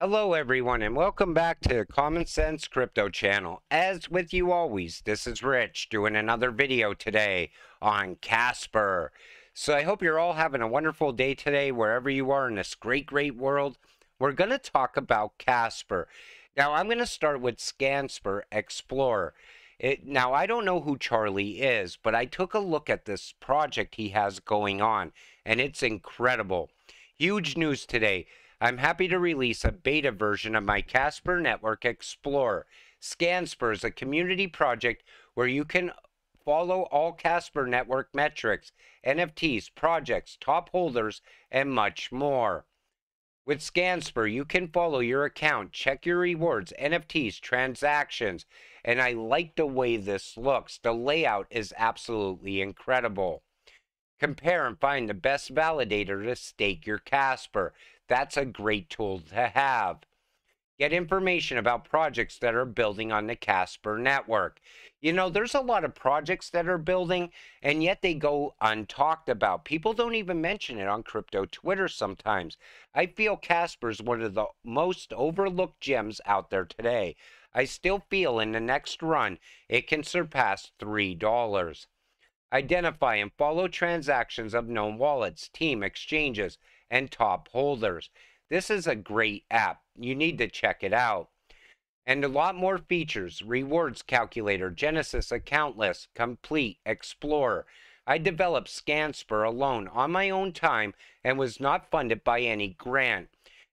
Hello, everyone, and welcome back to the Common Sense Crypto Channel. As with you always, this is Rich doing another video today on Casper. So I hope you're all having a wonderful day today, wherever you are in this great, great world. We're going to talk about Casper. Now, I'm going to start with Scansper Explorer. It, now, I don't know who Charlie is, but I took a look at this project he has going on, and it's incredible. Huge news today. I'm happy to release a beta version of my Casper Network Explorer. Scanspur is a community project where you can follow all Casper Network metrics, NFTs, projects, top holders, and much more. With Scanspur, you can follow your account, check your rewards, NFTs, transactions, and I like the way this looks. The layout is absolutely incredible. Compare and find the best validator to stake your Casper. That's a great tool to have. Get information about projects that are building on the Casper network. You know, there's a lot of projects that are building, and yet they go untalked about. People don't even mention it on crypto Twitter sometimes. I feel Casper is one of the most overlooked gems out there today. I still feel in the next run it can surpass $3. Identify and follow transactions of known wallets, team exchanges, and top holders. This is a great app. You need to check it out. And a lot more features rewards calculator, Genesis account list, complete, Explorer. I developed Scanspur alone on my own time and was not funded by any grant.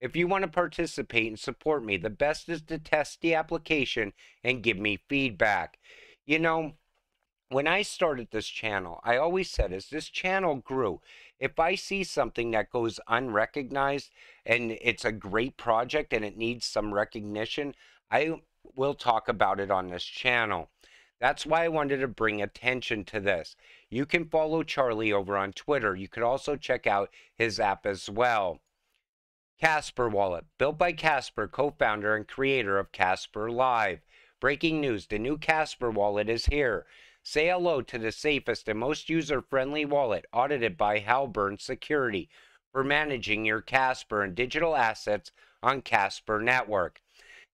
If you want to participate and support me, the best is to test the application and give me feedback. You know, when I started this channel, I always said as this channel grew, if I see something that goes unrecognized and it's a great project and it needs some recognition, I will talk about it on this channel. That's why I wanted to bring attention to this. You can follow Charlie over on Twitter. You could also check out his app as well. Casper Wallet, built by Casper, co founder and creator of Casper Live. Breaking news the new Casper Wallet is here. Say hello to the safest and most user friendly wallet audited by Halborn Security for managing your Casper and digital assets on Casper Network.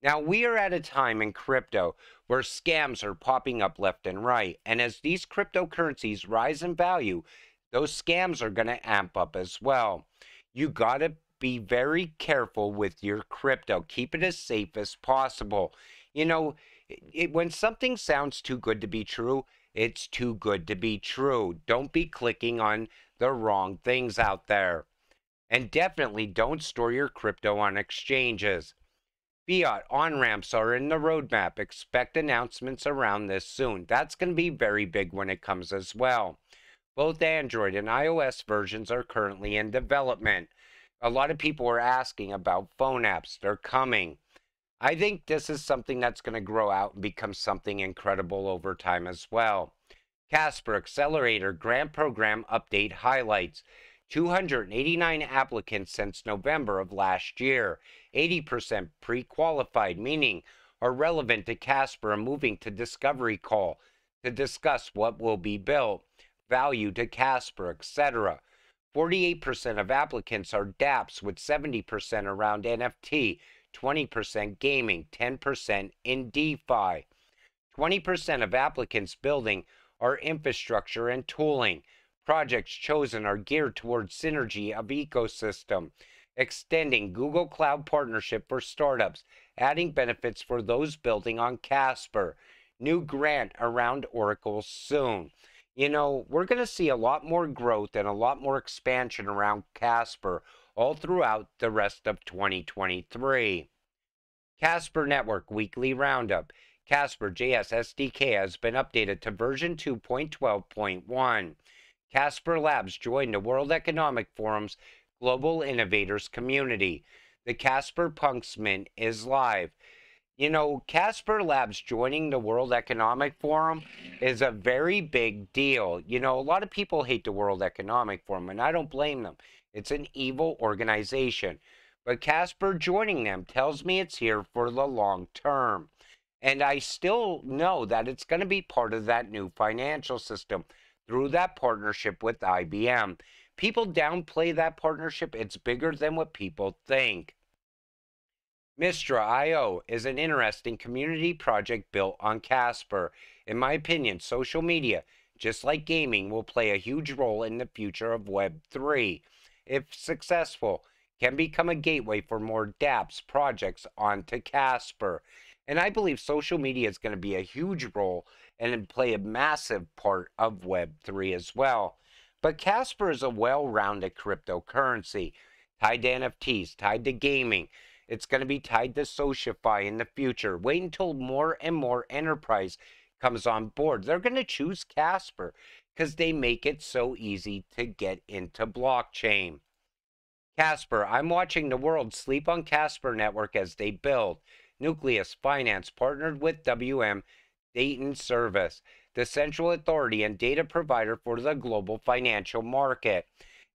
Now, we are at a time in crypto where scams are popping up left and right. And as these cryptocurrencies rise in value, those scams are going to amp up as well. You got to be very careful with your crypto. Keep it as safe as possible. You know, it, when something sounds too good to be true, it's too good to be true. Don't be clicking on the wrong things out there. And definitely don't store your crypto on exchanges. Fiat on ramps are in the roadmap. Expect announcements around this soon. That's going to be very big when it comes as well. Both Android and iOS versions are currently in development. A lot of people are asking about phone apps. They're coming. I think this is something that's going to grow out and become something incredible over time as well. Casper Accelerator Grant Program Update highlights 289 applicants since November of last year, 80% pre qualified, meaning are relevant to Casper and moving to Discovery Call to discuss what will be built, value to Casper, etc. 48% of applicants are dApps with 70% around NFT, 20% gaming, 10% in DeFi. 20% of applicants building are infrastructure and tooling. Projects chosen are geared towards synergy of ecosystem, extending Google Cloud partnership for startups, adding benefits for those building on Casper. New grant around Oracle soon. You know, we're going to see a lot more growth and a lot more expansion around Casper all throughout the rest of 2023. Casper Network Weekly Roundup. Casper JS SDK has been updated to version 2.12.1. Casper Labs joined the World Economic Forum's Global Innovators community. The Casper Punks Mint is live. You know, Casper Labs joining the World Economic Forum is a very big deal. You know, a lot of people hate the World Economic Forum, and I don't blame them. It's an evil organization. But Casper joining them tells me it's here for the long term. And I still know that it's going to be part of that new financial system through that partnership with IBM. People downplay that partnership, it's bigger than what people think. Mistra IO is an interesting community project built on Casper. In my opinion, social media, just like gaming, will play a huge role in the future of Web3. If successful, can become a gateway for more dApps projects onto Casper. And I believe social media is going to be a huge role and play a massive part of Web3 as well. But Casper is a well rounded cryptocurrency tied to NFTs, tied to gaming. It's going to be tied to SociFi in the future. Wait until more and more enterprise comes on board. They're going to choose Casper because they make it so easy to get into blockchain. Casper, I'm watching the world sleep on Casper Network as they build. Nucleus Finance partnered with WM Datenservice, the central authority and data provider for the global financial market.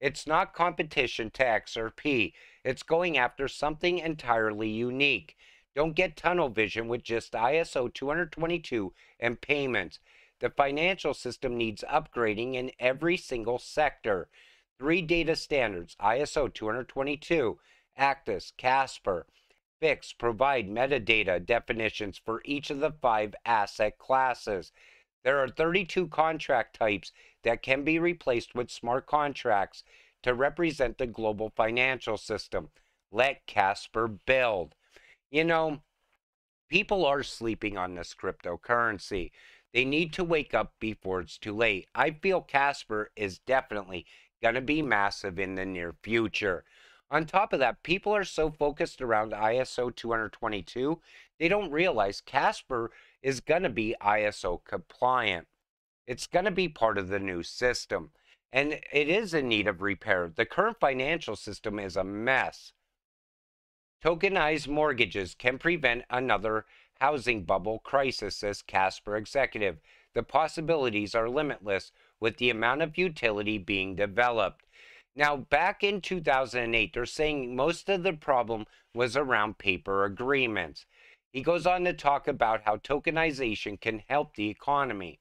It's not competition to XRP. It's going after something entirely unique. Don't get tunnel vision with just ISO 222 and payments. The financial system needs upgrading in every single sector. Three data standards ISO 222, Actus, Casper, FIX provide metadata definitions for each of the five asset classes. There are 32 contract types that can be replaced with smart contracts to represent the global financial system. Let Casper build. You know, people are sleeping on this cryptocurrency. They need to wake up before it's too late. I feel Casper is definitely going to be massive in the near future. On top of that, people are so focused around ISO 222, they don't realize Casper is going to be ISO compliant. It's going to be part of the new system, and it is in need of repair. The current financial system is a mess. Tokenized mortgages can prevent another housing bubble crisis, says Casper executive. The possibilities are limitless with the amount of utility being developed. Now, back in 2008, they're saying most of the problem was around paper agreements. He goes on to talk about how tokenization can help the economy.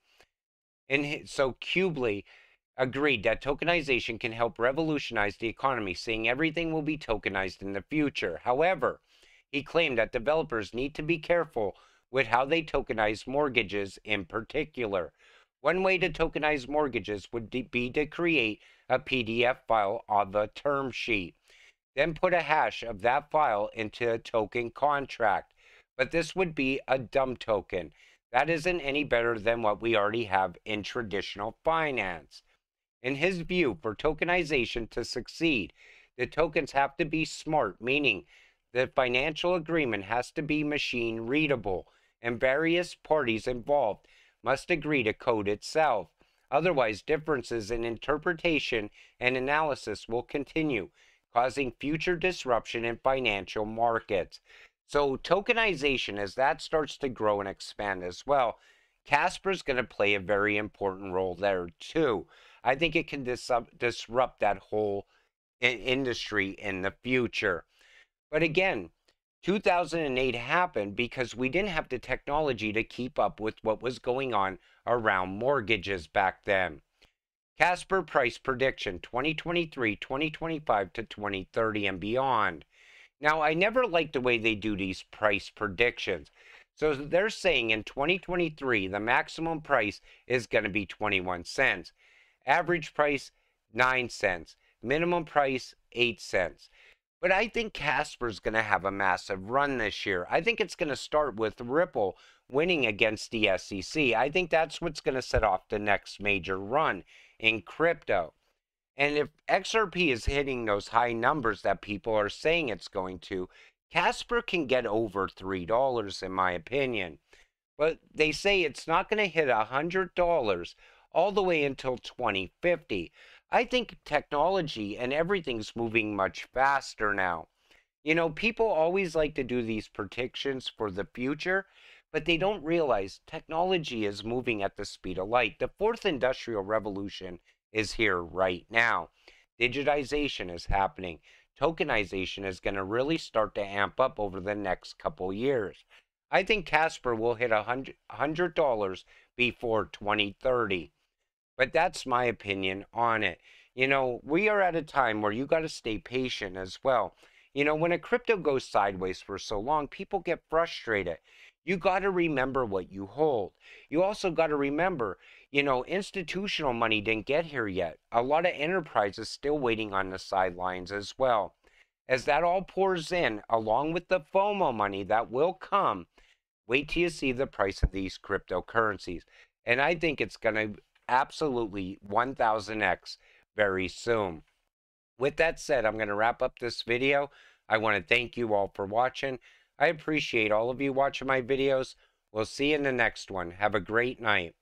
And so Cubley agreed that tokenization can help revolutionize the economy, saying everything will be tokenized in the future. However, he claimed that developers need to be careful with how they tokenize mortgages in particular. One way to tokenize mortgages would be to create a PDF file of the term sheet. Then put a hash of that file into a token contract. But this would be a dumb token. That isn't any better than what we already have in traditional finance. In his view, for tokenization to succeed, the tokens have to be smart, meaning the financial agreement has to be machine readable, and various parties involved must agree to code itself. Otherwise, differences in interpretation and analysis will continue, causing future disruption in financial markets. So, tokenization, as that starts to grow and expand as well, Casper is going to play a very important role there too. I think it can dis- disrupt that whole industry in the future. But again, 2008 happened because we didn't have the technology to keep up with what was going on around mortgages back then. Casper Price Prediction 2023, 2025 to 2030 and beyond. Now, I never like the way they do these price predictions. So they're saying in 2023, the maximum price is going to be 21 cents, average price 9 cents, minimum price 8 cents. But I think Casper's going to have a massive run this year. I think it's going to start with Ripple winning against the SEC. I think that's what's going to set off the next major run in crypto. And if XRP is hitting those high numbers that people are saying it's going to, Casper can get over $3 in my opinion. But they say it's not going to hit $100 all the way until 2050. I think technology and everything's moving much faster now. You know, people always like to do these predictions for the future, but they don't realize technology is moving at the speed of light. The fourth industrial revolution is here right now. Digitization is happening. Tokenization is going to really start to amp up over the next couple years. I think Casper will hit $100 before 2030. But that's my opinion on it. You know, we are at a time where you got to stay patient as well. You know, when a crypto goes sideways for so long, people get frustrated. You got to remember what you hold. You also got to remember, you know, institutional money didn't get here yet. A lot of enterprises still waiting on the sidelines as well. As that all pours in, along with the FOMO money that will come, wait till you see the price of these cryptocurrencies. And I think it's going to absolutely 1000x very soon. With that said, I'm going to wrap up this video. I want to thank you all for watching. I appreciate all of you watching my videos. We'll see you in the next one. Have a great night.